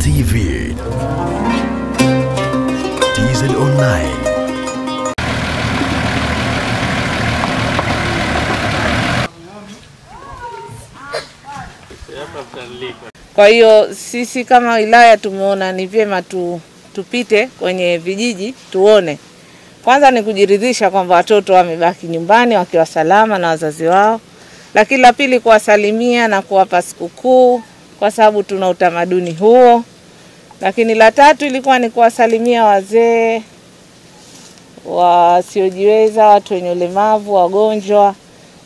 TV. Diesel Online. Kwa hiyo sisi kama wilaya tumeona ni vyema tu, tupite kwenye vijiji tuone. Kwanza ni kujiridhisha kwamba watoto wamebaki nyumbani wakiwa salama na wazazi wao, lakini la pili kuwasalimia na kuwapa sikukuu kwa sababu tuna utamaduni huo, lakini la tatu ilikuwa ni kuwasalimia wazee wasiojiweza, watu wenye ulemavu, wagonjwa.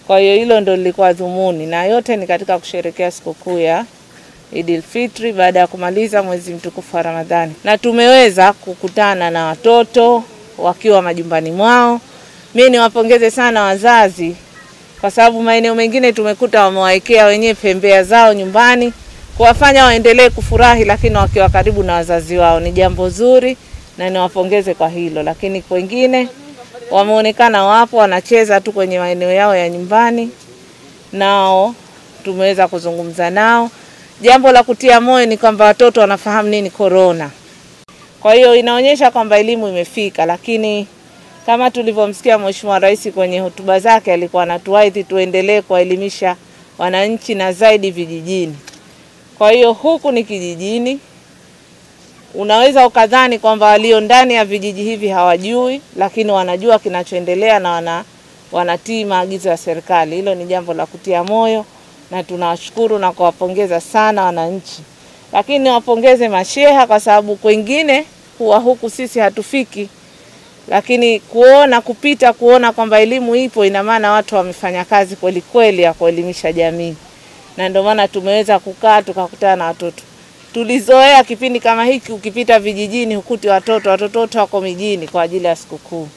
Kwa hiyo hilo ndo lilikuwa dhumuni, na yote ni katika kusherekea sikukuu ya Idil Fitri baada ya kumaliza mwezi mtukufu wa Ramadhani, na tumeweza kukutana na watoto wakiwa majumbani mwao. Mimi niwapongeze sana wazazi, kwa sababu maeneo mengine tumekuta wamewawekea wenyewe pembea zao nyumbani kuwafanya waendelee kufurahi, lakini wakiwa karibu na wazazi wao. Ni jambo zuri na niwapongeze kwa hilo, lakini wengine wameonekana wapo wanacheza tu kwenye maeneo yao ya nyumbani, nao tumeweza kuzungumza nao. Jambo la kutia moyo ni kwamba watoto wanafahamu nini korona. Kwa hiyo inaonyesha kwamba elimu imefika, lakini kama tulivyomsikia Mheshimiwa Rais kwenye hotuba zake, alikuwa anatuahidi tuendelee kuwaelimisha wananchi na zaidi vijijini. Kwa hiyo huku ni kijijini, unaweza ukadhani kwamba walio ndani ya vijiji hivi hawajui, lakini wanajua kinachoendelea na wana, wanatii maagizo ya serikali. Hilo ni jambo la kutia moyo na tunawashukuru na kuwapongeza sana wananchi, lakini niwapongeze masheha kwa sababu kwengine huwa huku sisi hatufiki, lakini kuona kupita kuona kwamba elimu ipo, ina maana watu wamefanya kazi kweli kweli ya kuelimisha jamii, na ndio maana tumeweza kukaa tukakutana na watoto. Tulizoea kipindi kama hiki, ukipita vijijini hukuti watoto, watoto wote wako mijini kwa ajili ya sikukuu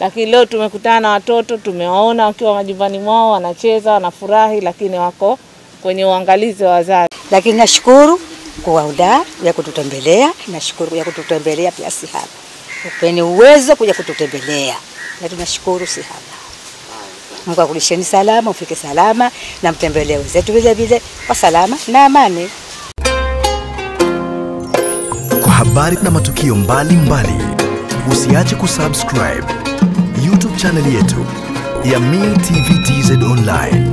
lakini leo tumekutana na watoto, tumewaona wakiwa majumbani mwao wanacheza, wanafurahi, lakini wako kwenye uangalizi wa wazazi. Lakini nashukuru kwa uda ya kututembelea, nashukuru ya kututembelea pia Sihaba, upeni uwezo kuja kututembelea na tunashukuru Sihaba. Mungu akulisheni salama, ufike salama na mtembelee wenzetu vile vile kwa salama na amani. Kwa habari na matukio mbalimbali mbali, usiache kusubscribe YouTube channel yetu ya Mee TV TZ Online.